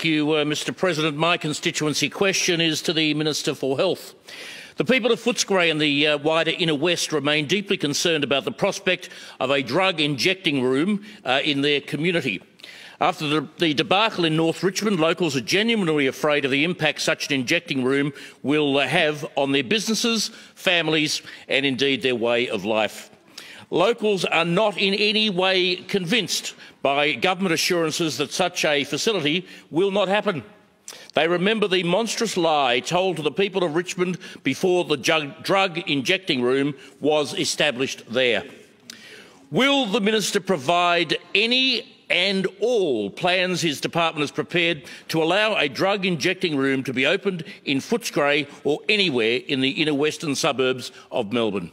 Thank you, uh, Mr President. My constituency question is to the Minister for Health. The people of Footscray and the uh, wider Inner West remain deeply concerned about the prospect of a drug injecting room uh, in their community. After the, the, debacle in North Richmond, locals are genuinely afraid of the impact such an injecting room will uh, have on their businesses, families and indeed their way of life. Locals are not in any way convinced by government assurances that such a facility will not happen. They remember the monstrous lie told to the people of Richmond before the drug injecting room was established there. Will the minister provide any and all plans his department has prepared to allow a drug injecting room to be opened in Footscray or anywhere in the inner western suburbs of Melbourne?